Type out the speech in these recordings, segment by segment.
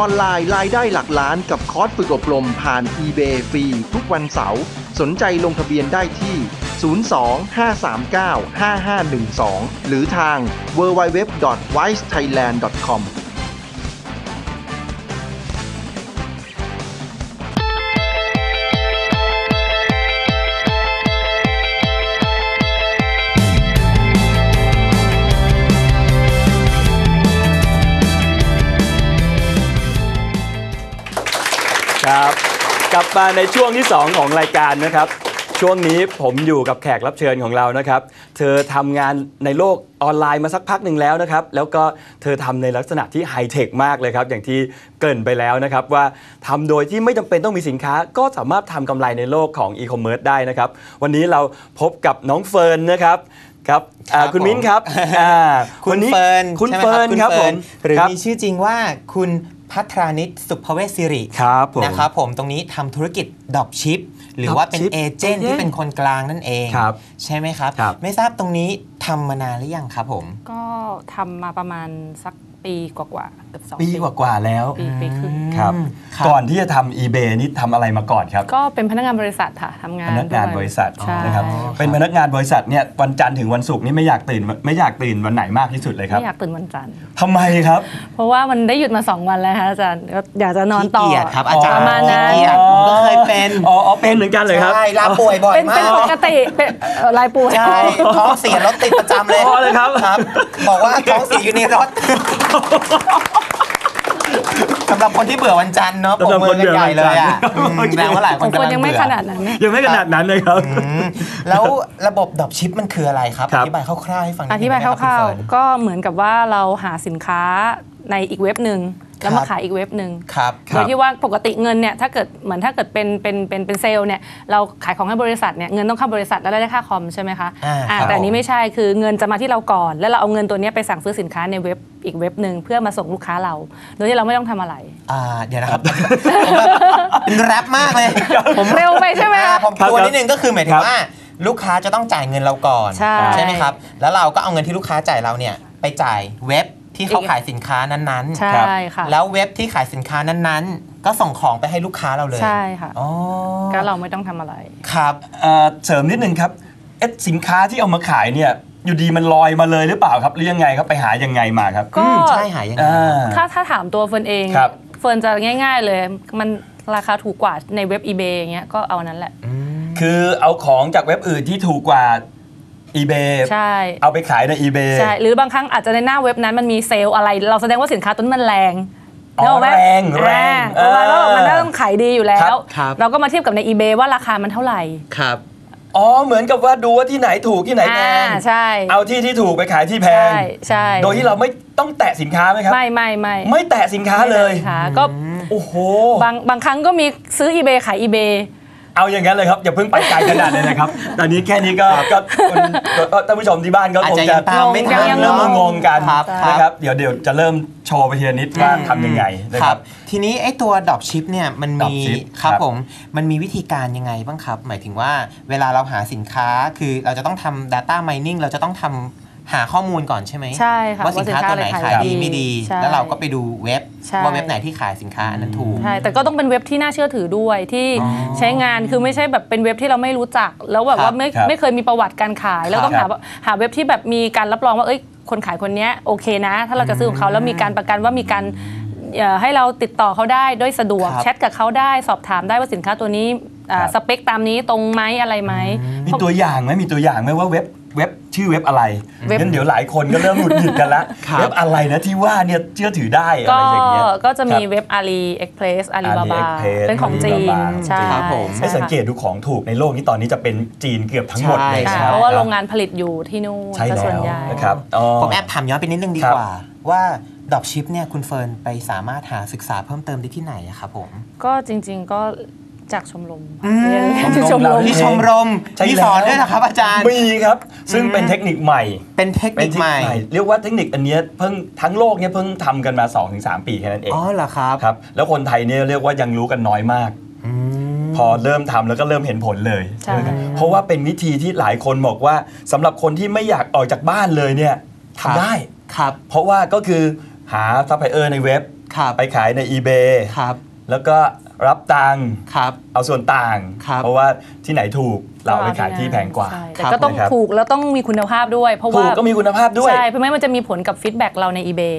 ออนไลน์รายได้หลักล้านกับคอร์สฝึกอบรมผ่าน eBay ฟรีทุกวันเสาร์สนใจลงทะเบียนได้ที่ 02-539-5512 หรือทาง www.wisethailand.com มาในช่วงที่ 2 ของรายการนะครับ ช่วงนี้ผมอยู่กับแขกรับเชิญของเรานะครับ เธอทำงานในโลกออนไลน์มาสักพักหนึ่งแล้วนะครับ แล้วก็เธอทำในลักษณะที่ไฮเทคมากเลยครับ อย่างที่เกริ่นไปแล้วนะครับ ว่าทำโดยที่ไม่จำเป็นต้องมีสินค้า ก็สามารถทำกำไรในโลกของอีคอมเมิร์ซได้นะครับ วันนี้เราพบกับน้องเฟิร์นนะครับครับอ่าครับคุณมิ้นผมครับอ่าคุณวันนี้เฟิร์นคุณใช่ไหมเฟิร์นณครับผมหรือครับ มีชื่อจริงว่าคุณ พัทรานิตสุภเวศสิริครับผมนะครับผมตรงนี้ทำธุรกิจ dropship หรือว่าเป็น Dropship เอเจนต์ที่เป็นคนกลางนั่นเองครับใช่ไหมครับครับ ไม่ทราบตรงนี้ทำมานานหรือยังครับผม ก็ทำมาประมาณสัก ปีกว่าๆเกือบสองปีกว่าๆแล้วปีปีครึ่งครับครับ ก่อนที่จะทำ eBay นี่ทำอะไรมาก่อนครับ ก็เป็นพนักงานบริษัทค่ะทำงานพนักงานด้วยบริษัทใช่นะครับเป็นพนักงานบริษัทเนี่ยวันจันทร์ถึงวันศุกร์นี่ไม่อยากตื่นไม่อยากตื่นวันไหนมากที่สุดเลยครับไม่อยากตื่นวันจันทร์ ทำไมครับ เพราะว่ามันได้หยุดมา2วันแล้วค่ะอาจารย์ก็อยากจะนอนต่อขี้เกียจครับอาจารย์ประมาณนั้นขี้เกียจ ผมก็เคยเป็น อ๋ออ๋อเป็นเหมือนกันเลยครับ ใช่ลาป่วยบ่อยเป็นมาเป็นปกกติเป็นเอ่อลายปูใช่ท้องเสียรถติดประจำเลยอ๋อเลยครับครับ บอกว่าท้องเสียอยู่ในรถสำหรับคนที่เบื่อวันจันทร์เนาะปสำหรับมืคนเบื่อใหญ่เลยอะวันจันทร์อืมแสดงว่าหลายขคอนงกำคนลังยังไม่เบื่อขนาดนั้นนะยังไม่ขนาดนั้นเลยครับอืมแล้วระบบดรอปชิปมันคืออะไรครับครัอบธิบายคร่าวๆให้ฟังนิดอนึงธิบายได้คไหมณร่าวเฟิร์นๆก็เหมือนกับว่าเราหาสินค้าในอีกเว็บหนึ่ง แล้วครัมาบขายอีกเว็บหนึ่งครับครัโดบยที่ว่าปกติเงินเนี่ยถ้าเกิดเหมือนถ้าเกิดเป็นเป็นเป็นเป็นเซลล์เนี่ยเราขายของให้บริษัทเนี่ยเงินต้องเข้าบริษัทแล้วได้ค่าคอมใช่ไหมคะอ่าอ่าครับแต่อันนี้ผมไม่ใช่คือเงินจะมาที่เราก่อน แล้วเราเอาเงินตัวเนี้ยไปสั่งซื้อสินค้าในเว็บอีกเว็บหนึ่งเพื่อมาส่งลูกค้าเรา โดยที่เราไม่ต้องทำอะไรอ่าเดี๋ยวนะครับผมแบบเป็นแรปมากเลยผมเร็วไปใช่ไหมอ่าคะผมครับตัวนิดนึงก็คือหมายถึครังบว่าลูกค้าจะต้องจ่ายเงินเราก่อนใช่ไหมครับ แล้วเราก็เอาเงินที่ลูกค้าจ่ายเราเนี่ยไปจ่ายเว็บ ที่เขาอีกขายสินค้านั้นใช่ค่ะๆแล้วเว็บที่ขายสินค้านั้นๆ ก็ส่งของไปให้ลูกค้าเราเลยใช่ค่ะอ๋อก็เราไม่ต้องทำอะไรครับเอ่อเสริมนิดนึงครับเอ๊ะสินค้าที่เอามาขายเนี่ยอยู่ดีมันลอยมาเลยหรือเปล่าครับหรือยังไงครับไปหายังไงมาครับก็อืมใช่หายยังไงอ่าถ้าถ้าถามตัวเฟิร์นเองครับเฟิร์นจะง่าย ๆ เลย มันราคาถูกกว่าในเว็บ eBay อย่างเงี้ยก็เอานั้นแหละ คือเอาของจากเว็บอื่นที่ถูกกว่า eBay ใช่ เอาไปขายใน eBay ใช่ หรือบางครั้งอาจจะในหน้าเว็บนั้นมันมีเซลล์อะไร เราแสดงว่าสินค้าตัวนั้นมันแรงอ๋อนึกกไหมแรงแรงอ่าประมาณว่าเออมันน่าต้องขายดีอยู่แล้ครัวบครับเราก็มาเทียบกับใน eBay ว่าราคามันเท่าไหร่ครับอ๋อเหมือนกับว่าดูว่าที่ไหนถูกที่ไหนแพอ่างใช่ เอาที่ที่ถูกไปขายที่แพง ใช่ใช่โดยที่เราไม่ต้องแตะสินค้าไหมครับ ไม่ไม่ไม่ไม่แตะสินค้าเลยค่ะก็โอ้โหบางบางครั้งก็มีซื้อ eBay ขาย eBay เอาอย่างนั้นเลยครับอย่าเพิ่งไปไกลขนาดนั้นนะครับ ตอนนี้แค่นี้ก็ก็คนก็ท่านผู้ชมที่บ้านก็อาจคงจะจะยังตามไม่ทันยังเริ่มงงงงกันครับนะครับเดี๋ยวเดี๋ยวจะเริ่มโชว์ไปทีละนิดว่าทำยังไงนะคครัรับบทีนี้ไอ้ตัวดรอปชิปเนี่ยมันมี Dropship ครับครับผมมันมีวิธีการยังไงบ้างครับ หมายถึงว่าเวลาเราหาสินค้าคือเราจะต้องทำ Data Mining เราจะต้องทำ หาข้อมูลก่อนใช่ไหมใช่ค่ะว่าสินค้าตัวไหนว่าสินค้าขายอะไรขายดีดีไม่ดีใช่แล้วเราก็ไปดูเว็บใช่ว่าเว็บไหนที่ขายสินค้าอันนั้นถูกใช่แต่ก็ต้องเป็นเว็บที่น่าเชื่อถือด้วยที่อ๋อใช้งานคือไม่ใช่แบบเป็นเว็บที่เราไม่รู้จัก แล้วแบบครับว่าไม่ครับไม่เคยมีประวัติการขาย แล้วต้องครัหาบหาเว็บที่แบบมีการรับรองว่าเอ้ยคนขายคนเนี้ยโอเคนะ ถ้าเราจะซื้อของเขาแล้วมีการประกันว่ามีการเอ่อให้เราติดต่อเขาได้ด้วยสะดวกครับแชทกับเขาได้สอบถามได้ว่าสินค้าตัวนี้อ่าครับสเปคตามนี้ตรงไหมอะไรไหมมีตัวอย่างไหมมีตัวอย่างไหมว่าเว็บ เว็บชื่อเว็บอะไรเว็บ งั้นเดี๋ยวหลายคนก็เริ่มหงุดหงิดกันละครับ เว็บอะไรนะที่ว่าเนี่ยเชื่อถือได้อะก็ไรอย่างเงี้ย ก็จะมีครับเว็บ AliExpress Alibaba AliExpress เป็นของจีน Alibaba ใช่ครับผม ใช่ให้สังเกตดูของถูกในโลกนี้ตอนนี้จะเป็นจีนเกือบทั้งหมดเลยใช่ค่ะนเพราะว่าโรงงานผลิตอยู่ที่นู่นใช่ซะแล้ส่วนวใหญ่ นะครับอ๋อ ผมแอบถามย้อนไปนิดนึงดีครับกว่า ว่า dropship เนี่ยคุณเฟิร์นไปสามารถหาศึกษาเพิ่มเติมได้ที่ไหนอะครับผม ก็จริงๆก็ จากชมรมอืมเรียนเรียนที่ชมรมที่ชมรมใช่มีแล้วสอนด้วยนะครับอาจารย์ มีครับ ซึ่งเป็นเทคนิคใหม่เป็นเทคเป็นินคเทคใหม่นิคใหม่ เรียกว่าเทคนิคอันเนี้ยเพิ่งทั้งโลกเนี่ยเพิ่งทำกันมา 2-3 ปีแค่นั้นเองอ๋อเหรอครับครับ แล้วคนไทยเนี่ยเรียกว่ายังรู้กันน้อยมาก อืม พอเริ่มทำแล้วก็เริ่มเห็นผลเลย ใช่ไหมครับเพราะว่าเป็นวิธีที่หลายคนบอกว่าสำหรับคนที่ไม่อยากออกจากบ้านเลยเนี่ยครับ ทำได้ ครับ เพราะว่าก็คือหาซัพพลายเออร์ในเว็บ ครับ ไปขายใน eBay ครับ แล้วก็รับตังค์ครับ เอาส่วนต่าง ครับเพราะว่าที่ไหนถูกเราเอาไปขายที่แพงกว่า ใช่แต่ครับก็ต้องนะครับ ถูกแล้วต้องมีคุณภาพด้วย เพราะถูว่ากก็มีคุณภาพด้วย ใช่เพราะไม่งั้นมันจะมีผลกับฟีดแบ็กเราใน eBay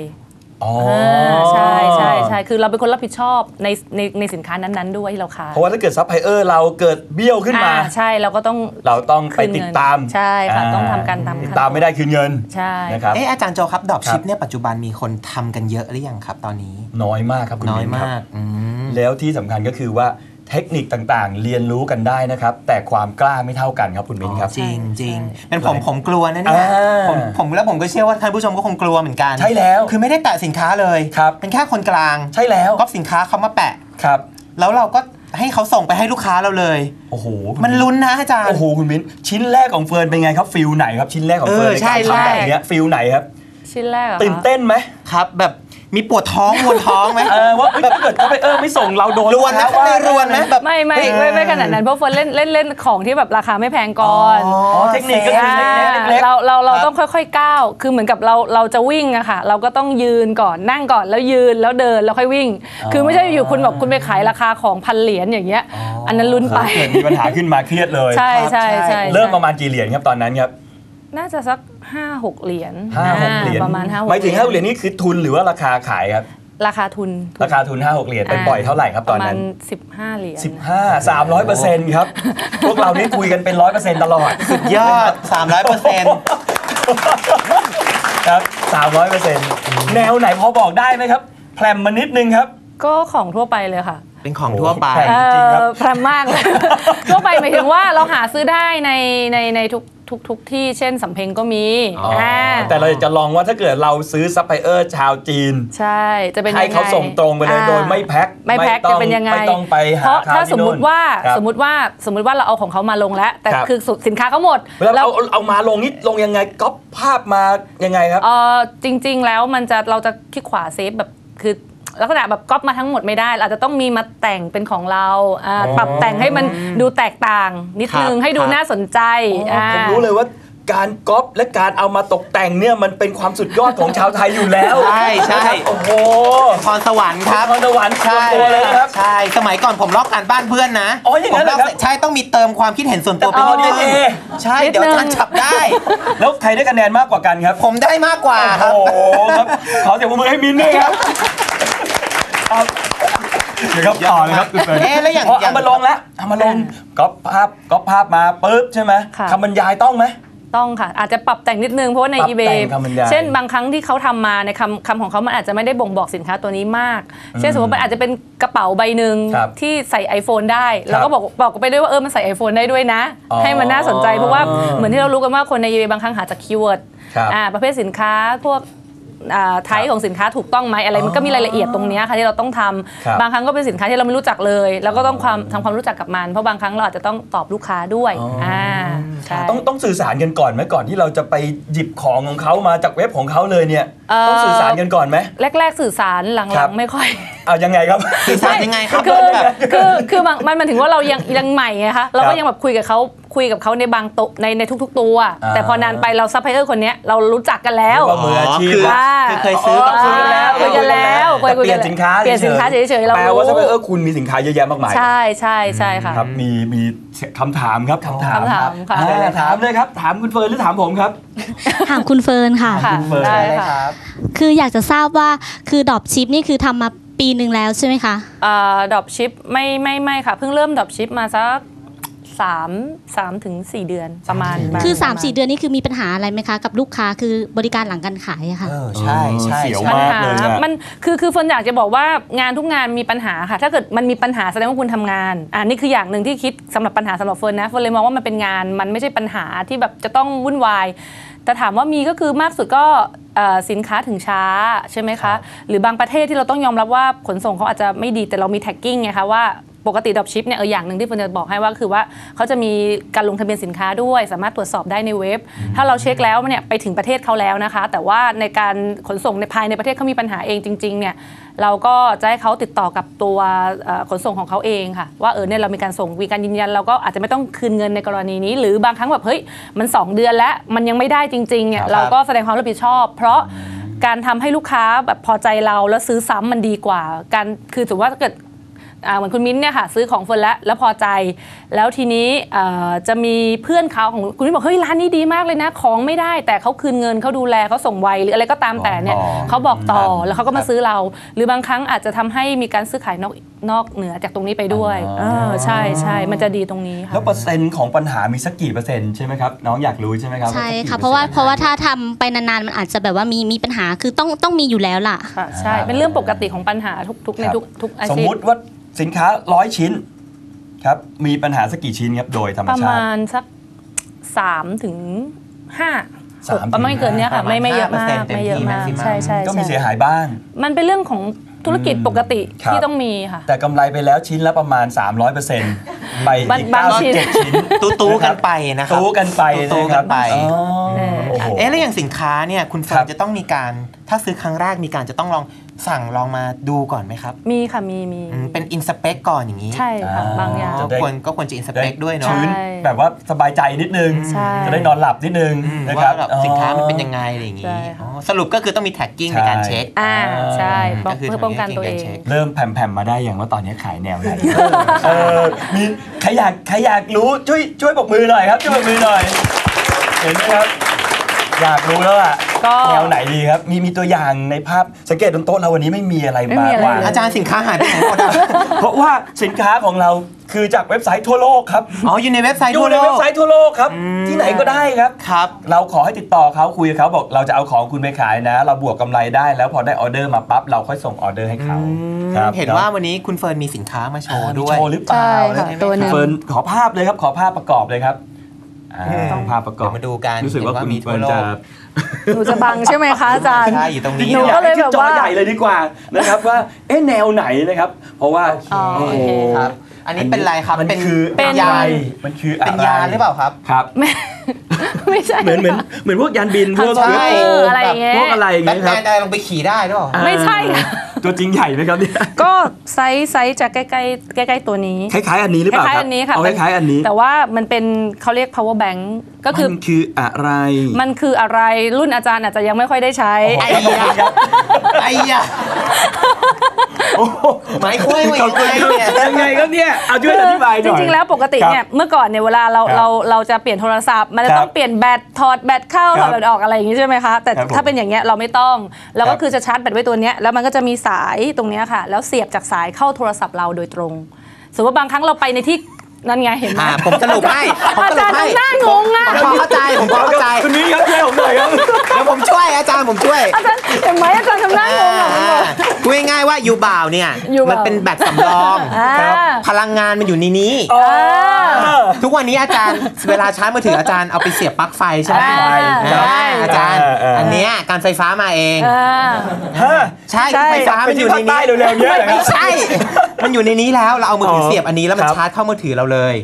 อ๋ออ่าใช่ใช่ใช่คือเราเป็นคนรับผิดชอบในในในสินค้านั้นๆ ด้วยที่เราขายเพราะว่าถ้าเกิดซัพพลายเออร์เราเกิดเบี้ยวขึ้นมาอ่ใช่เราก็ต้อง เราต้องไปติดตามใช่ค่ะาต้องทำการตามติดขั้นตามไม่ได้คืนเงินใช่ นะครับ เอ๊ะอาจารย์โจครับ dropship ครับ เนี่ยปัจจุบันมีคนทำกันเยอะหรือยังครับตอนนี้ น้อยมากครับคุณน้อยมิ้ครับ มากอืม แล้วที่สำคัญก็คือว่า เทคนิคต่างๆ เรียนรู้กันได้นะครับ แต่ความกล้าไม่เท่ากันครับคุณมิ้นครับ จริงจริงใช่เป็นผมผมกลัวนะเนี่ยอ่าผมผมแล้วผมก็เชื่อว่าท่านผู้ชมก็คงกลัวเหมือนกันใช่แล้ว คือไม่ได้แตะสินค้าเลยครับเป็นแค่คนกลางใช่แล้วก็สินค้าเขามาแปะครับ แล้วเราก็ให้เขาส่งไปให้ลูกค้าเราเลย โอ้โหคุณมันลุ้นนะอาจารย์ โอ้โห คุณมิ้น ชิ้นแรกของเฟิร์นเป็นไงครับ feel ไหนครับ ชิ้นแรกของเฟิร์นเออในใช่การทำแบบเนี้ย feel ไหนครับ ชิ้นแรกอะคะตื่นเต้นไหมครับ แบบ มีปวดท้องมวนท้องไหมเออว่าเอ้ยถ้าเกิดเขาไปเออไม่ส่งเราโดนรวนไหมลูกข้างค้าในว่ารวนไหมแบบไม่ไม่ไม่ไม่ขนาดนั้นเพราะเฟิร์นเล่นเล่นเล่นของที่แบบราคาไม่แพงก่อนอ๋ออ๋อเทคนิคก็คืออ่าเล็กๆเราเราเราครับต้องค่อยๆก้าวคือเหมือนกับเราเราจะวิ่งอะค่ะ เราก็ต้องยืนก่อนนั่งก่อนแล้วยืนแล้วเดินแล้วค่อยวิ่ง คือไม่ใช่อยู่คุณบอกคุณไปขายราคาของพันเหรียญอย่างเงี้ย อันนั้นลุ้นไปเกิดมีปัญหาขึ้นมาเครียดเลยใช่ใช่ครับใช่ใช่เริ่มประมาณกี่เหรียญครับตอนนั้นครับน่าจะสัก ห้าหกเหรียญห้าหกเหรียญประมาณห้าหกหมายถึงห้าหกเหรียญนี่คือทุนหรือว่าราคาขายครับ ราคาทุนราคาทุนห้าหกเหรียญไปปล่อยเท่าไหร่ครับตอนนั้น ประมาณสิบห้าเหรียญ15 300เปอร์เซ็นต์ครับ พวกเรานี่คุยกันเป็นร้อยเปอร์เซ็นต์ตลอดยอด 300เปอร์เซ็นต์ครับ300เปอร์เซ็นต์แนวไหนพอบอกได้ไหมครับแพรมมานิดนึงครับ ก็ของทั่วไปเลยค่ะเป็นของทั่วไปแพงจริงๆครับเอ่อแพรมมากเลยทั่วไปหมายถึงว่าเราหาซื้อได้ในในในทุก ทุกทุกที่เช่นสำเพ็งก็มีอ๋ออาแต่เราจะลองว่าถ้าเกิดเราซื้อซัพพลายเออร์ชาวจีน ใช่จะเป็นยังไงให้เขาส่งตรงไปเลยอ่าโดยไม่แพ็คไม่แพ็คต้จะองเป็นยังไงไม่ต้องไปหาเพราะขยถ้าที่สมมตินู่นว่าครับสมมติว่าสมมติว่าเราเอาของเขามาลงแล้ว แต่ครับ คือสุดสินค้าเขาหมดแล้วแล้วเอาเอาเอามาลงนี่ลงยังไงก๊อปภาพมายังไงครับ เออจริงๆแล้วมันจะเราจะคลิกขวาเซฟแบบคือ ลักษณะแบบก๊อปมาทั้งหมดไม่ได้เราอาจจะต้องมีมาแต่งเป็นของเราอ่าอ๋อปรับแต่งให้มันดูแตกต่างนิดนึงครับให้ดูครับน่าสนใจอ๋อผมรู้เลยว่า การก๊อปและการเอามาตกแต่งเนี่ยมันเป็นความสุดยอดของชาวไทยอยู่แล้วใช่ใช่โอ้โหพรสวรรค์ครับพรสวรรค์ใช่ตัวเลยนะครับใช่สมัยก่อนผมลอกการบ้านเพื่อนนะอ๋ออย่างนั้นผมลอกเหรอครับใช่ต้องมีเติมความคิดเห็นส่วนตัวไปอ๋อนิดนึง DNA ใช่นิดเดี๋ยวนึงอาจารย์จับได้ แล้วใครได้คะแนนมากกว่ากันครับ ผมได้มากกว่าครับโอ้โหครับขอเสียงปรบมือให้มินด้วยครับครับเดี๋ยวครับต่อเลยครับคุณเฟิร์นเอ๊ะแล้วอย่างพออย่าเอางมาลงแล้วเอามาลงก๊อปภาพก๊อปภาพมาปุ๊บใช่ไหมค่ะคำบรรยายต้องไหม ต้องค่ะ อาจจะปรับแต่งนิดนึงเพราะว่าใน ปรับแต่ง eBay คำบรรยายเช่นบางครั้งที่เขาทำมาในคำคำของเขามันอาจจะไม่ได้บ่งบอกสินค้าตัวนี้มาก เช่นสมมติมันอาจจะเป็นกระเป๋าใบหนึ่งครับที่ใส่ iPhone ได้ แล้วก็บอกบอกไปด้วยว่าเออมันใส่ iPhone ได้ด้วยนะ อ๋อให้มันน่าสนใจเพราะว่าเหมือนที่เรารู้กันว่าคนใน eBay บางครั้งหาจากคีย์เวิร์ดครับ อ่าประเภทสินค้าพวกอ่า ไทครัป์บของสินค้าถูกต้องไหมอะไรมันก็มีรายละเอียดตรงเนี้ยค่ะที่เราต้องทำครับบางครั้งก็เป็นสินค้าที่เราไม่รู้จักเลย แล้วก็ต้องความทำความรู้จักกับมัน เพราะบางครั้งเราอาจจะต้องตอบลูกค้าด้วยอ๋ออ่อ่าใช่ต้องต้องสื่อสารกันก่อนไหมก่อนที่เราจะไปหยิบของของเขามาจากเว็บของเขาเลยเนี่ยเอ่อต้องสื่อสารกันก่อนไหมแรก ๆ สื่อสารหลัครังบๆไม่ค่อยเอายังไงครับสื่อสารยังไงครับคือแบบคือคือบางมันมันถึงว่าเรายังยังใหม่ไงคะเราคก็รับยังแบบคุยกับเขา คุยกับเขาในบางโตะในในทุก ๆ ตัว อ่า แต่พอนานไปเราซัพพลายเออร์คนเนี้ยเรารู้จักกันแล้วเรียกว่ามืออาชีพ คือว่าคือเคยซื้อกับคุยกันแล้วคุยกันแล้วคุยแต่เปลี่ยนกัสินค้าเปลี่ยนสินค้าเฉยๆเราแปลรู้ว่าถ้าเออคุณมีสินค้าเยอะแยะมากมายใช่ใช่ใช่ค่ะ ครับมีมีคำถามครับคำถามคำถามค่ะ อ่าถามเลยครับ ถามคุณเฟิร์นหรือถามผมครับ ถามคุณเฟิร์นค่ะ ค่ะคุณเฟิร์น ได้ได้ค่ะครับ คืออยากจะทราบว่าคือ dropship นี่คือทำมาปีหนึ่งแล้วใช่ไหมคะ dropship ไม่ไม่ไม่ค่ะ เพิ่งเริ่ม dropship มาสัก สามสามถึงสี่เดือนประมาณคือประมาณ3-4 เดือนนี่คือมีปัญหาอะไรไหมคะ กับลูกค้าคือบริการหลังการขายอะค่ะ เออใช่ใช่เสียวใช่มากปัญหาเลยอะมันคือคือเฟิร์นอยากจะบอกว่างานทุกงานมีปัญหาค่ะ ถ้าเกิดมันมีปัญหาแสดงว่าคุณทำงานอ่านี่คืออย่างหนึ่งที่คิดสำหรับปัญหาสำหรับเฟิร์นนะเฟิร์นเลยมองว่ามันเป็นงานมันไม่ใช่ปัญหาที่แบบจะต้องวุ่นวาย แต่ถามว่ามีก็คือมากสุดก็เอ่อสินค้าถึงช้าใช่ไหมคะ หรือบางประเทศที่เราต้องยอมรับว่าขนส่งเขาอาจจะไม่ดีแต่เรามี tracking ไงคะว่า ปกติ dropship เนี่ยเอออย่างหนึ่งที่เฟิร์นจะบอกให้ว่าคือว่าเขาจะมีการลงทะเบียนสินค้าด้วย สามารถตรวจสอบได้ในเว็บ ถ้าเราเช็คแล้วเนี่ยไปถึงประเทศเขาแล้วนะคะ แต่ว่าในการขนส่งในภายในประเทศเขามีปัญหาเองจริงๆเนี่ยเราก็จะให้เขาติดต่อกับตัวเอ่อขนส่งของเขาเองค่ะ ว่าเออเนี่ยเรามีการส่งมีการยืนยันเราก็อาจจะไม่ต้องคืนเงินในกรณีนี้ หรือบางครั้งแบบเฮ้ยมัน 2 เดือนแล้วมันยังไม่ได้จริงๆเนี่ยครับเราก็แสดงความรับผิดชอบ เพราะการทำให้ลูกค้าแบบพอใจเราแล้วซื้อซ้ำมันดีกว่า การคือถือว่าถ้าเกิดอ่า เหมือนคุณมิ้นท์เนี่ยค่ะซื้อของเฟิร์นแล้วแล้วพอใจ แล้วทีนี้เอ่อจะมีเพื่อนเขาของคุณมิ้นบอกเฮ้ยร้านนี้ดีมากเลยนะของไม่ได้ แต่เขาคืนเงินเขาดูแลเขาส่งไวหรืออะไรก็ตามแต่เนี่ยบอกต่อเขาบอกต่อครับแล้วเขาก็มาซื้อเรา หรือบางครั้งอาจจะทำให้มีการซื้อขายนอก นอกเหนือจากตรงนี้ไปด้วยอ๋อเออใช่ใช่มันจะดีตรงนี้ค่ะแล้วเปอร์เซ็นต์ของปัญหามีสักกี่เปอร์เซ็นต์ใช่ไหมครับน้องอยากรู้ใช่ไหมครับใช่สักกี่ค่ะปอเพราะว่าซ็นต์เพราะว่าถ้าทำไปนานๆมันอาจจะแบบว่ามีมีปัญหาคือต้องต้องมีอยู่แล้วล่ะค่ะใช่เป็นเรื่องปกติของปัญหาทุกทุกในทุกทุกอาสมชีพมุติว่าสินค้าร้อยชิ้นครับมีปัญหาสักกี่ชิ้นครับโดยธรรมประชามาติณสักสามถึงห้าสามถึงประมาณไม่เกินเนี้ยปค่ะระมาณไม่ไม่เยอะมาก5%เต็มไม่เยอะที่มาก maximum ใช่ใช่ก็มีใช่เสียหายบ้าง มันเป็นเรื่องของ ธุรกิจปกติครับ ที่ต้องมีค่ะ แต่กำไรไปแล้วชิ้นละประมาณ 300%ไปบางอีกบางชิ้น 97 ชิ้นตู้ตู้ๆกันไปนะครับ ตู้กันไปตู้นะๆคกัรับนไปอ๋อเออโอ้โห เอ๊ะแล้วอย่างสินค้าเนี่ยคุณเฟิครัร์บนจะต้องมีการ ถ้าซื้อครั้งแรกมีการจะต้องลอง สั่งลองมาดูก่อนไหมครับมีค่ะมีมีอืมเป็นอินสเปกก่อนอย่างนี้ใช่ค่ะอ่า บางอย่างก็ได้ ควรก็ควรจะอินสเปกด้วยเนาะชื้นใช่แบบว่าสบายใจนิดนึง ใช่ จะได้นอนหลับนิดนึงอืมนะคว่ารับแบบสินค้ามันเป็นยังไงอะไรอย่างใช่นี้ค่ะ อ๋อสรุปก็คือต้องมีแท็กกิ้งในการเช็ค อ่าใช่ป้องก็คือเพื่อป้องกันตัวเองทำให้เช็คเริ่มแพลมๆมาได้อย่างว่าตอนนี้ขายแนวไหนเออมีใครอยากใครอยากรู้ช่วยช่วยปรบมือหน่อยครับช่วยปรบมือหน่อย เห็นไหมครับ อยากรู้แล้วอะก็ แนวไหนดีครับ มีมีตัวอย่างในภาพสังเกตบนโต๊ะเราวันนี้ไม่มีอะไรไม่มามีอะไร วางอาจารย์สินค้าหายไปไหนหมดอะเพราะว่าสินค้าของเราคือจากเว็บไซต์ทั่วโลกครับอ๋อ อยู่ในเว็บไซต์อทั่ยู่วในโลเว็กบไซต์ทั่วโลกครับที่ไหนก็ได้ครับ ครับ เราขอให้ติดต่อเขาคุยกับเขาบอกเราจะเอาของคุณไปขายนะ เราบวกกำไรได้แล้วพอได้ออเดอร์มาปั๊บเราค่อยส่งออเดอร์ให้เขาครับเห็นว่าวันนี้คุณเฟิร์นมีสินค้ามาโชโชว์ว์ด้ด้ววยยโชว์หรือเปล่าใช่ค่ะนะตัวหนึ่ง เฟิร์นขอภาพเลยครับขอภาพประกอบเลยครับ อ่าอืมภาพประกอบเดี๋ยวมาดูกันรู้สึกว่าเห็นว่าคุณมีทั่วเฟิร์นโลกจะหนูจะบังใช่ไหมคะอาจารย์ใช่อยู่ตรงจรินี้งๆอยากหนูก็เลยให้ขึ้นจแบบอว่าใหญ่เลยดีกว่านะครับว่าเอ๊ะแนวไหนนะครับ เพราะว่าอ๋อโอเคครับ อันนี้เป็นอะไรครับมันเป็นคือเป็นอะไรมันคืออะไรเป็นยาหรือเปล่าครับครับไม่ใช่เหมือนเหมือนเหมือนพวกยานบินพวกใช่เรือโฟอะไรอย่างเงี้ยพวกอะไรอย่างแบเงี้ทยแมครับนได้ลงไปขี่ได้หรือเปล่าไม่ใช่ค่ะตัวจริงใหญ่ไหมครับเนี่ยก็ไซส์ไซส์จะใกล้ใกล้ใกล้ๆตัวนี้คล้ายๆอันนี้หรือคเปล่าล้ายคๆรับอันนี้ค่ะเอาคล้ายๆอันนี้ แต่ว่ามันเป็นเขาเรียก power bank ก็คือมันคืออะไร มันคืออะไรรุ่นอาจารย์อาจจะยังไม่ค่อยได้ใช้ไอ้ยาไอ้ยา หมายคุ้ยว่ายังไงเนี่ยยังไงครับเนี่ยเอาช่วยอธิบายหจน่อยริงๆแล้วปกติเนี่ยเมื่อก่อนเนี่ยเวลาเราครับเราเราจะเปลี่ยนโทรศัพท์ มันจะครับต้องเปลี่ยนแบตถอดแบตเข้าคถรัอบดแบตออกอะไรอย่างนี้ใช่ไหมคะแต่ครับผมถ้าเป็นอย่างเงี้ยเราไม่ต้องเราครัก็บคือจะชาร์จแบตไว้ตัวเนี้ยแล้วมันก็จะมีสายตรงเนี้ยค่ะ แล้วเสียบจากสายเข้าโทรศัพท์เราโดยตรง สมมติว่าบางครั้งเราไปในที่นั่นไงเห็นไหมอ่าผมสรุปให้ผมอาสรุจารปย์ให้ทำหน้างงอะผมพอเข้าใจผมพอเข้าใจคุณมิ้นครับช่วยผมหน่อยครับเดี๋ยวผมช่วยอาจารย์ผมช่วยอาจารย์เห็นไหมอาจารย์ทำหน้างงอะมันบอก พูดง่ายๆว่ายูบ่าวเนี่ย ยูบ่าว มันเป็นแบตสำรอง อ่า พลังงานมันอยู่ในนี้อ๋อทุกวันนี้อาจารย์ เวลาชาร์จมือถืออาจารย์เอาไปเสียบปลั๊กไฟใช่ไหมอ่า อ่าอาจารย์เออเอออัอันเนี้ยการไฟฟ้ามาเองอ่าฮะใช่ใช่ ไฟฟ้าไปมันอที่ยู่ภาในคใต้นี้เร็วๆเนี้ยเหรอคไม่รับ ใช่ มันอยู่ในนี้แล้วเราเอามือถือออเสียบอันนี้แล้วมันครับ ชาร์จเข้ามือถือเราเลย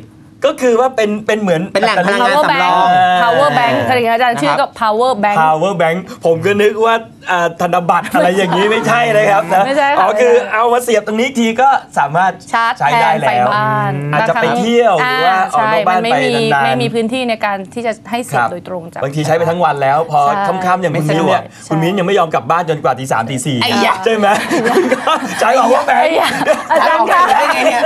ก็คือว่าเป็นเป็นเหมือนเป็นแหล่งพลังงาน power สำร bank อง power bank อะไรอย่างเงี้ยอาจารย์ชื่อก็ power bank power bank ผมก็นึกว่าอ่าธนบัตรอะไรอย่างนี้ไม่ใช่เลยครับนะไม่ใช่ค่ะ อ๋อคือไม่ใช่เอามาเสียบตรงนี้ทีก็สามารถชาร์จใช้แทได้นไฟแล้วบ้านอาจจะไปเที่ยวหรือว่าออกใช่นอกบ้านมันไม่ไปมีนานๆ ไม่มีพื้นที่ในการที่จะให้เสียบโดยตรงจาก บางทีใช้ไปทั้งวันแล้ว พอใช่ค่ำๆอย่างคุณมิ้นเนี่ยไม่สะดวกคุณมิ้นยังไม่ยอมกลับบ้านจนกว่าตีสามตีสี่ไอ้ยะ ใช่ไหมก็ใช้ของว่าแบงไอ้ค์ยะอาจารย์เอคะไปได้ไงเนี่ย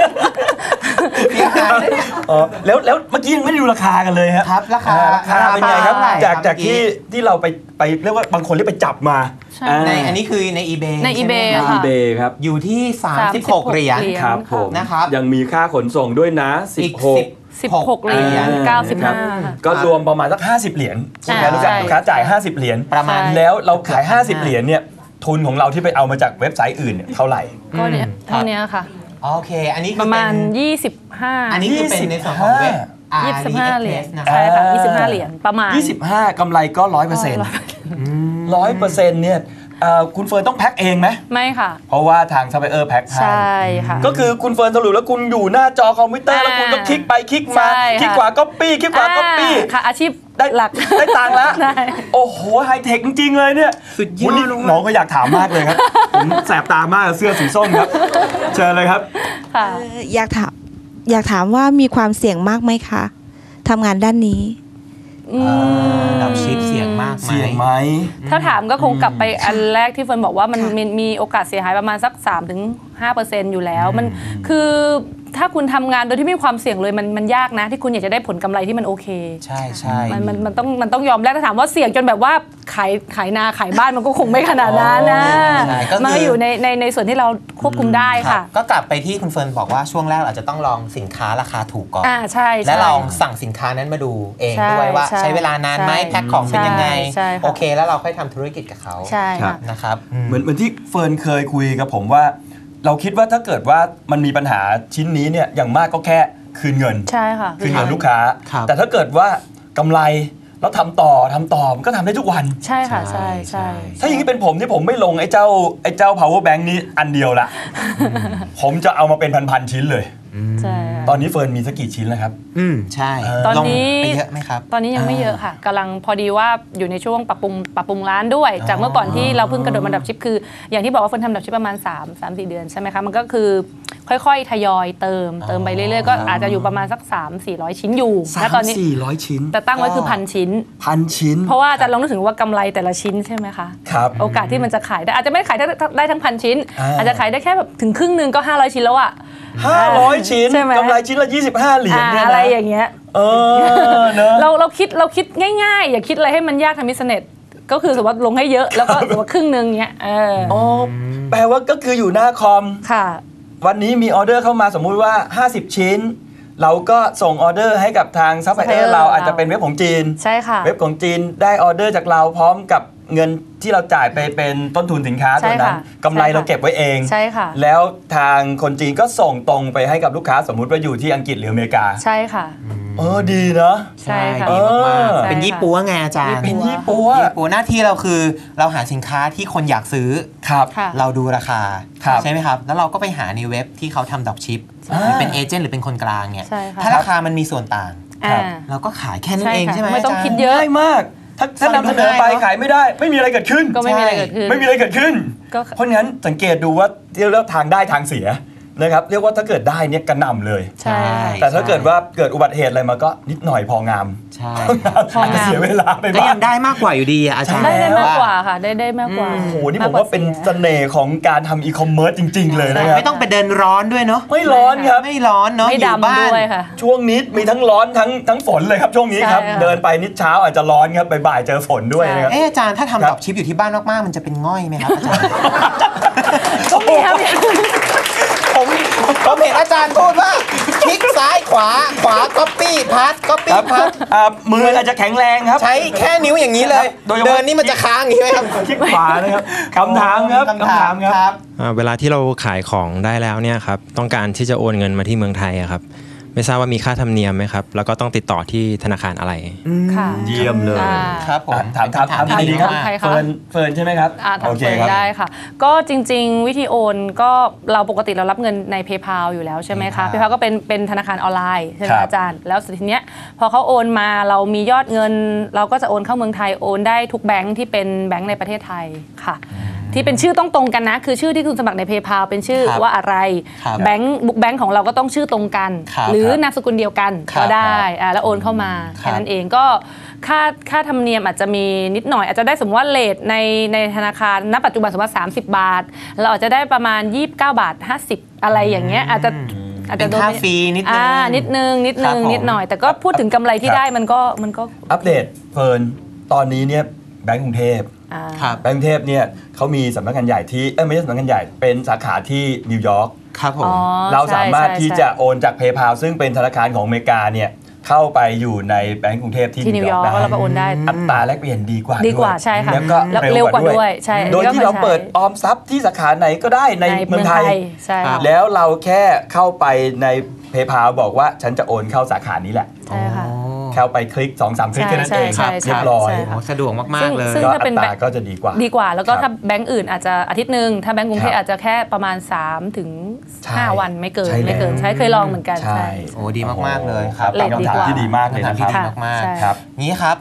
อ๋อแล้วแล้วเมื่อกี้ยังไม่ได้ดูราคากันเลยครับครับราคาอ่ราคาเป็นไงครับเท่าไหร่จากครับจากเมื่อกี้ที่ที่เราไปไปเรียกว่าบางคนเรียกไปจับมาใช่อ่าในอันนี้คือใน eBay ใน eBay ใช่ไหมในครับค่ะ eBay ครับอยู่ที่ 36 เหรียญครับผมนะครับยังมีค่าขนส่งด้วยนะอีก16 16 เหรียญอ่า95 ก็รวมประมาณสัก 50 เหรียญใช่ลูกค้าใช่ลูกค้าจ่าย 50 เหรียญประมาณใช่แล้วเราขาย 50 เหรียญเนี่ยทุนของเราที่ไปเอามาจากเว็บไซต์อื่นเนี่ยเท่าไหร่ก็เนี่ยอืมเท่านี้ค่ะ โอเค อันนี้คือประมาณ เป็น25 อันนี้คือเป็นในส่วนของเว็บ 25 เหรียญ AliExpress นะคใช่รับค่ะ 25 เหรียญ ประมาณ 25กำไรก็100%เปอร์เซ็นต์ร้อยเปอร์เซ็นต์เนี่ยเอ่อคุณเฟิร์นต้องแพ็คเองไหมไม่ค่ะ เพราะว่าทางซัพพลายเออร์แพ็คให้ ใช่ค่ะ ก็คือคุณเฟิร์นสรุปแล้วคุณอยู่หน้าจอคอมพิวเตอร์แล้วคุณก็คลิกไปคลิกมา ใช่ค่ะ คลิกขวาก็ปี้คลิกขวาก็ปี้ อ่าค่ะ อาชีพ ได้หลักได้ตังค์แล้วได้โอ้โหไฮเทคจริงๆเลยเนี่ยสุดยอดวันนี้ลงมา น้องก็อยากถามมากเลยครับ ผมแสบตามากกับเสื้อสีส้มครับ เชิญเลยครับ ค่ะ เอ่ออยากถามอยากถามว่ามีความเสี่ยงมากไหมคะทำงานด้านนี้อืม dropship เสี่ยงมากไหม เสี่ยงไหม ถ้าถามก็คงกลับไปอันแรกที่เฟิร์นบอกว่ามันมีมีโอกาสเสียหายประมาณสัก 3-5%อยู่แล้ว มันคือ ถ้าคุณทำงานโดยที่ไม่มีความเสี่ยงเลยมันมันยากนะ ที่คุณอยากจะได้ผลกำไรที่มันโอเค ใช่ใช่มันมันมันต้องมันต้องยอมแลกถ้าถามว่าเสี่ยงจนแบบว่าขายขายนาขายบ้านมันก็คงไม่ขนาดนั้นนะใช่ก็คือมันก็อยู่ในในในส่วนที่เราควบคุมได้รัค่ะบก็กลับไปที่คุณเฟิร์นบอกว่าช่วงแรกเราอาจจะต้องลองสินค้าราคาถูกก่อนอ่าใช่ใช่และลองสั่งสินค้านั้นมาดูเองใช่ด้วยว่าใช่ใช้เวลานานไหมใช่แพ็คของเป็นยังไงใช่ค่ะโอเค แล้วเราค่อยทำธุรกิจกับเขาใช่ครัค่ะบนะครับเหมือนเหมือนที่เฟิร์นเคยคุยกับผมว่า เราคิดว่าถ้าเกิดว่ามันมีปัญหาชิ้นนี้เนี่ยอย่างมากก็แค่คืนเงิน ใช่ค่ะ คืนเงินลูกค้า ครับ แต่ถ้าเกิดว่ากำไรแล้วทำต่อทำต่อมันก็ทำได้ทุกวัน ใช่ค่ะ ใช่ใช่ถ้าอย่างนี้เป็นผมที่ผมไม่ลงไอ้เจ้าไอ้เจ้า power bank นี้อันเดียวละ ผมจะเอามาเป็นพันๆชิ้นเลย ใช่ค่ะ ตอนนี้เฟิร์นมีสักกี่ชิ้นแล้วครับ อืมใช่เออตอนลงนี้ไปเยอะไหมครับ ตอนนี้ยังไม่เยอะค่ะกำลังพอดีว่าอยู่ในช่วงปรับปรุงปรับปรุงร้านด้วย จากเมื่อก่อนที่เราเพิ่งกระโดดมาดับชิปคือ อย่างที่บอกว่าเฟิร์นทำดับชิปประมาณ 3 3 4 เดือนใช่ไหมคะมันก็คือค่อยๆ ทยอยเติมเติมไปเรื่อยๆ ก็อาจจะอยู่ประมาณสัก 3 4 0 0 ชิ้นอยู่ณตอนนี้สี่ร้อยชิ้นแต่ตั้งไว้คือพันชิ้น พันชิ้น เพราะว่าอาจารย์ลองนึกถึงว่ากำไรแต่ละชิ้นใช่ไหมคะครับ โอกาสที่มันจะขายได้อาจจะไม่ขายได้ได้ทั้งพันชิ้น อ่า อาจจะขายได้แค่แบบถึงครึ่งหนึงก็ 500 ชิ้นแล้วอะห้าร้อยชิ้นใช่ไหม กำไรชิ้นละ 25 เหรียญอ่าเนี่ยอะไรนะอย่างเงี้ย เออเนอะเราเราคิดเราคิดง่ายๆ อย่าคิดอะไรให้มันยากทำ business ก็คือสมมติว่าลงให้เยอะแล้วก็สมมติว่าครึ่งหนึงเงี้ยเออออ๋อแปลว่าก็คืออยู่หน้าคอม ค่ะ วันนี้มีออเดอร์เข้ามาสมมุติว่า 50 ชิ้น เราก็ส่งออเดอร์ให้กับทางซัพพลายเออ supplier ร์เราเราอาจจะเป็นเว็บของจีน ใช่ค่ะ เว็บของจีนได้ออเดอร์จากเราพร้อมกับ เงินที่เราจ่ายไปเป็นต้นทุนสินค้าใช่ตัวนั้นค่ะกำไรใช่ค่ะเราเก็บไว้เองใช่ค่ะ แล้วทางคนจีนก็ส่งตรงไปให้กับลูกค้าสมมุติว่าอยู่ที่อังกฤษหรืออเมริกาใช่ค่ะเออดีเนาะใช่ค่ะดีมากเออๆเป็นยี่ปัวไงอาจารย์เป็นยี่ปัวยี่ปัวหน้าที่เราคือ เราหาสินค้าที่คนอยากซื้อครับค่ะเราดูราคาครับใช่ไหมครับ แล้วเราก็ไปหาในเว็บที่เขาทำ dropship หรือเป็น agent หรือเป็นคนกลางเนี่ยใช่ค่ะถ้าราคามันมีส่วนต่างครัอ่าบเราก็ขายแค่นั้นใช่เองค่ะใช่ไหมไม่ต้องาจารคิดเยอะง่ายมาก ถ้าถ้านำเสนอไปง่ายเนอะขายไม่ได้ ไม่มีอะไรเกิดขึ้นก็ไม่มีอะไรเกิดขึ้นไม่มีอะไรเกิดขึ้นก็เพราะงั้นสังเกตดูว่าเรียกว่าทางได้ทางเสีย นะครับเรียกว่าถ้าเกิดได้เนี่ยกระหน่ำเลย ใช่ค่ะแต่ถ้าเกิดว่าเกิดอุบัติเหตุอะไรมาก็นิดหน่อยพองามใช่พองาม อาจจะเสียเวลาไปบ้าง ก็ยัง ได้มากกว่าอยู่ดีอะอาจารย์ ได้ได้มากกว่าว่ค่ะ ได้ได้มากกว่าโอ้โหนี่ผมว่าเป็นเสน่ห์ของการทำอีคอมเมิร์ซจริง ๆ เลยนะครับ ไม่ต้องไปเดินร้อนด้วยเนาะไม่ร้อนครับ ไม่ร้อนเนาะไม่อยู่ดำบ้านด้วยค่ะ ช่วงนี้มีทั้งร้อนทั้งทั้งฝนเลยครับ ช่วงนี้ครับ ใช่ค่ะ เดินไปนิดเช้าอาจจะร้อนครับบ่ายๆเจอฝนด้วยนะครับ เอออาจารย์ถ้าครับทำบดรอปชิปอยู่ที่บ้านมากๆมันจะเป็นง่อยไหมครับอาจารย์เดี๋ยว ผมผมเห็นอาจารย์พูดว่าคลิกซ้ายขวาขวา copy paste copy ครับ paste อ่ามืออาจจะแข็งแรงครับ ใช้แค่นิ้วอย่างนี้เลย โดยเฉพาะ เดินนี่มันจะค้างอย่างนี้ไหมครับคลิกขวานะครับคำถามครับคำถามครับ อ่าเวลาที่เราขายของได้แล้วเนี่ยครับต้องการที่จะโอนเงินมาที่เมืองไทยอะครับ ไม่ทราบว่ามีค่าธรรมเนียมไหมครับ แล้วก็ต้องติดต่อที่ธนาคารอะไร ค่ะ เยี่ยมเลยอ่าครับผมอะถามถามถามเป็นคำดีคำครับถามใครคะ เฟิร์นเฟิร์นใช่ไหมครับอ่าโอเคทำเปิดครับ ได้ค่ะ ก็จริงๆ วิธีโอนก็เราปกติเรารับเงินใน PayPal อยู่แล้วใช่ไหมคะ PayPal PayPal ก็เป็นเป็นธนาคารออนไลน์ใช่ไหมครับ อาจารย์ แล้วทีเนี้ยพอเขาโอนมาเรามียอดเงิน เราก็จะโอนเข้าเมืองไทยโอนได้ทุกแบงค์ที่เป็นแบงค์ในประเทศไทยค่ะ ที่เป็นชื่อต้องตรงกันนะ คือชื่อที่คุณสมัครใน PayPal เป็นชื่อครับว่าอะไรครับ bank book แบงก์ของเราก็ต้องชื่อตรงกัน ครับหรือครับนามสกุลเดียวกันครับก็ได้อ่าแล้วโอนเข้ามาครับ แค่นั้นเองก็ค่าค่าธรรมเนียมอาจจะมีนิดหน่อย อาจจะได้สมมติว่า rate ในในธนาคารณปัจจุบันสมมติว่า30 บาท เราอาจจะได้ประมาณ 29 บาท 50 อะไรอย่างเงี้ยอาจจะอาจจะเป็นค่า fee นิดนึง อ่านิดนึงนิดนึงครับงผม นิดหน่อย แต่ก็พูดถึงกำไรที่ครับ ได้มันก็มันก็ อัปเดตเฟิร์นตอนนี้เนี่ยแบงก์กรุงเทพอ่า ครับแบงก์กรุงเทพเนี่ยเขามีสำนักงานใหญ่ที่เอ้ยไม่ใช่สำนักงานใหญ่เป็นสาขาที่นิวยอร์กครับผมอ๋อเราสามารถใช่ที่ใช่จะโอนจาก PayPal ซึ่งเป็นธนาคารของอเมริกาเนี่ยเข้าไปอยู่ในแบงก์กรุงเทพที่ที่นิวยอร์กได้แล้วเราก็โอนได้อัตราแลกเปลี่ยนดีกว่าดีกว่าด้วยใช่ค่ะแล้วก็แล้วเร็เร็ววกกว่าว่าด้ด้ววยยใช่โดยที่เราเปิดออมทรัพย์ที่สาขาไหนก็ได้ในในเมืองไทยใช่ค่ะแล้วเราแค่เข้าไปใน PayPal บอกว่าฉันจะโอนเข้าสาขานี้แหละใช่ค่ะ เข้าไปคลิก2อสามคลิกใช่แค่นั้นเองใช่ใช่เรียบร้อยใช่โอ้สะดวกมาก ๆ เลยซึ่งก็ถ้าอัเป็นตแบรางค์ก็จะดีกว่า ดีกว่า แล้วก็ครับถ้าแบงก์อื่นอาจจะอาทิตย์หนึ่งถ้าแบงก์กรุงเทพครับอาจจะแค่ประมาณ3ถึงใช่5วันไม่เกินใช่ไม่เกินแล้วใช่เคยลองเหมือนกันใช่ใช่โอ้ดีมาก ๆ เลยครับ rate ดีกว่าคำถามที่ดีมากเลยคำถามที่ดีมากนะครับใช่ๆครับงี้ครับ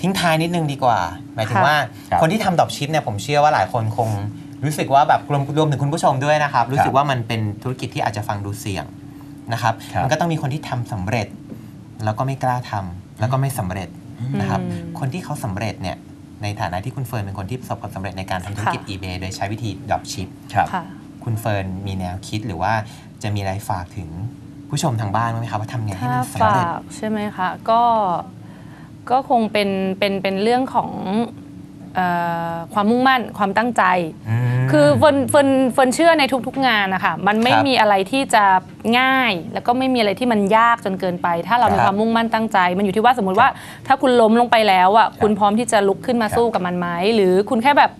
ทิ้งท้ายนิดนึงดีกว่า หมายถึงค่ะว่าครับคนที่ทำ dropship เนี่ยผมเชื่อว่าหลายคนคงรู้สึกว่าแบบรวมรวมถึงคุณผู้ชมด้วยนะครับ รู้สึกว่ามันเป็นธุรกิจที่อาจจะฟังดูเสี่ยงนะครับครับมันก็ต้องมีคนที่ทำสำเร็จ แล้วก็ไม่กล้าทำแล้วก็ไม่สำเร็จนะครับอืมคนที่เขาสำเร็จเนี่ยในฐานะที่คุณเฟิร์นเป็นคนที่ประสบความสำเร็จในการทำธุรกิจค่ะ eBay โดยใช้วิธี dropship ครับค่ะคุณเฟิร์นมีแนวคิดหรือว่าจะมีอะไรฝากถึงผู้ชมทางบ้านบ้างไหมครับว่าทำไงให้ถ้ามันสำเร็จใช่ไหมคะก็ก็คงเป็นเป็นเป็นเรื่องของเออความมุ่งมั่นความตั้งใจ คือเฟิร์นเฟิร์นเฟิร์นเชื่อในทุกๆงานนะคะมันไม่ครับมีอะไรที่จะง่าย แล้วก็ไม่มีอะไรที่มันยากจนเกินไป ถ้าเรามีครับความมุ่งมั่นตั้งใจ มันอยู่ที่ว่าสมมติว่า ถ้าคุณล้มลงไปแล้วอะคุณพร้อมที่จะลุกขึ้นมาสู้กับมันไหมหรือคุณแค่แบบ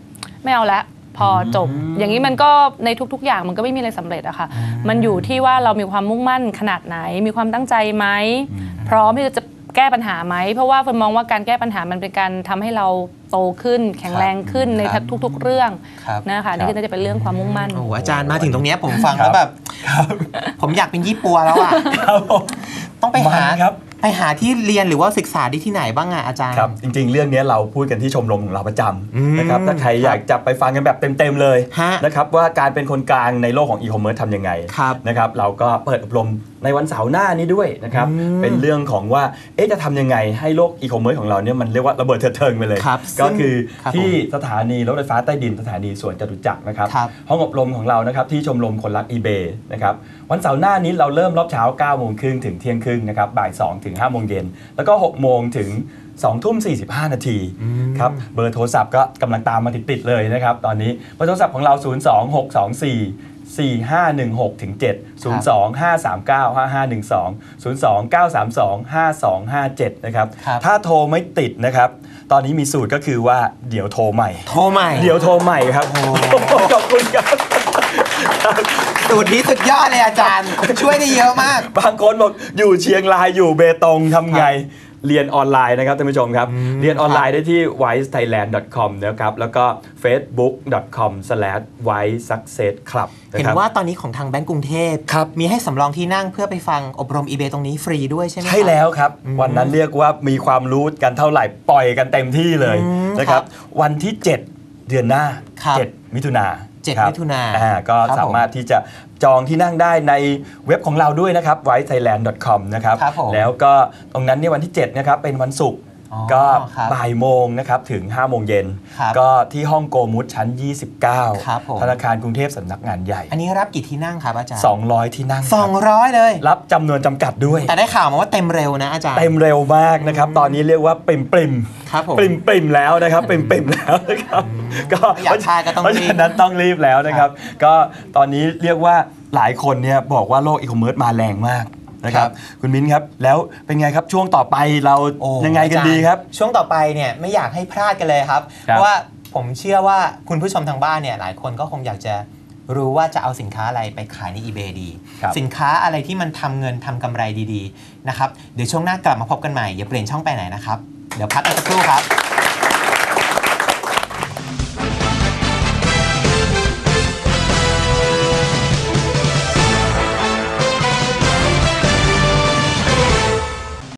ไม่เอาละพอจบ อย่างนี้มันก็ในทุก ๆ อย่างมันก็ไม่มีอะไรสำเร็จอะค่ะมันอยู่ที่ว่าเรามีความมุ่งมั่นขนาดไหน มีความตั้งใจไหมพร้อมที่จะ แก้ปัญหาไหม เพราะว่าเฟิร์นมองว่าการแก้ปัญหามันเป็นการทำให้เราโตขึ้น แข็งแรงขึ้นในครับทุก ๆ เรื่องครับ นะคะนี่ก็น่าจะเป็นเรื่องความมุ่งมั่น โอ้โหอาจารย์มาถึงตรงเนี้ยผมฟังแล้วแบบผมอยากเป็นยี่ปัวแล้วอะต้องไปหา มันครับ ไปหาที่เรียนหรือว่าศึกษาที่ที่ไหนบ้างอะอาจารย์ ครับ จริง ๆ เรื่องนี้เราพูดกันที่ชมรมของเราประจำอืมนะครับถ้าใครอยากจะไปฟังกันแบบเต็ม ๆ เลยฮะนะครับว่าการเป็นคนกลางในโลกของอีคอมเมิร์ซทำยังไงครับ นะครับเราก็เปิดอบรม ในวันเสาร์หน้านี้ด้วยนะครับอืมเป็นเรื่องของว่าเอ๊ะจะทำยังไงให้โลกอีคอมเมิร์ซของเราเนี่ยมันเรียกว่าระเบิดเถิดเทิงไปเลยครับก็คือครับที่ผมสถานีรถไฟฟ้าใต้ดินสถานีสวนจตุจักรนะครับครับห้องอบรมของเรานะครับที่ชมรมคนรัก eBay นะครับวันเสาร์หน้านี้เราเริ่มรอบเช้า9โมงครึ่งถึงเที่ยงครึ่งนะครับบ่าย2ถึง5โมงเย็นแล้วก็6โมงถึง2ทุ่ม 45 นาทีครับเบอร์โทรศัพท์ก็กำลังตามมาติด ๆ เลยนะครับ ตอนนี้เบอร์โทรศัพท์ของเรา 02624 4516ถึง7 02 539 5512 02 932 5257 นะครับ ครับ ถ้าโทรไม่ติดนะครับ ตอนนี้มีสูตรก็คือว่าเดี๋ยวโทรใหม่ โทรใหม่เดี๋ยวโทรใหม่ครับ ขอบคุณครับ สูตรนี้สุดยอดเลยอาจารย์ ช่วยได้เยอะมาก บางคนบอกอยู่เชียงรายอยู่เบตงทำไง เรียนออนไลน์นะครับท่านผู้ชมครับ เรียนออนไลน์ได้ที่ wisethailand.com นะครับแล้วก็ facebook.com/wisesuccessclub นะเห็นครับว่าตอนนี้ของทางแบงก์กรุงเทพครับมีให้สำรองที่นั่งเพื่อไปฟังอบรม eBay ตรงนี้ฟรีด้วยใช่ไหมใช่แล้วครับ วันนั้นเรียกว่ามีความรู้กันเท่าไหร่ปล่อยกันเต็มที่เลยอืมนะครับครับวันที่ 7 เดือนหน้าครับ7มิถุนา เจ็ดครับมิถุนาอ่ก็ครับผมสามารถที่จะจองที่นั่งได้ในเว็บของเราด้วยนะครับ whitethailand.com นะครับครับผมแล้วก็ตรงนั้นเนี่ยวันที่7นะครับเป็นวันศุกร์อ๋อ ก็ครับบ่ายโมงนะครับถึง 5 โมงเย็น ครับก็ที่ห้องโกมุตชั้น ครับผม 29 ธนาคารกรุงเทพสำนักงานใหญ่ อันนี้รับกี่ที่นั่งครับอาจารย์200 ที่นั่งครับสองร้อยเลย รับจำนวนจำกัดด้วย แต่ได้ข่าวมาว่าเต็มเร็วนะอาจารย์ เต็มเร็วมากนะครับ ตอนนี้เรียกว่าปริมปริมครับผมปริมปริมแล้วนะครับปริมปริมแล้วนะครับก็อยากทายก็ต้องเพราะรีบ ฉะนั้นต้องรีบแล้วนะครับ ก็ตอนนี้เรียกว่าหลายคนเนี่ยบอกว่าโลกอีคอมเมิร์ซมาแรงมาก นะครับ คุณมิ้นครับ แล้วเป็นไงครับช่วงต่อไปเราโอ้ยังไงกันอาจาย์ดีครับ ช่วงต่อไปเนี่ยไม่อยากให้พลาดกันเลยครับครับ เพราะว่าผมเชื่อว่าคุณผู้ชมทางบ้านเนี่ยหลายคนก็คงอยากจะรู้ว่าจะเอาสินค้าอะไรไปขายใน eBay ดีครับสินค้าอะไรที่มันทำเงินทำกำไรดีๆนะครับ เดี๋ยวช่วงหน้ากลับมาพบกันใหม่อย่าเปลี่ยนช่องไปไหนนะครับ เดี๋ยวพักกันสักครู่ครับ